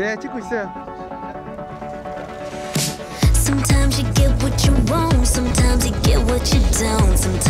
예, 찍고 있어요. Sometimes you get what you want, sometimes you get what you don't. Sometimes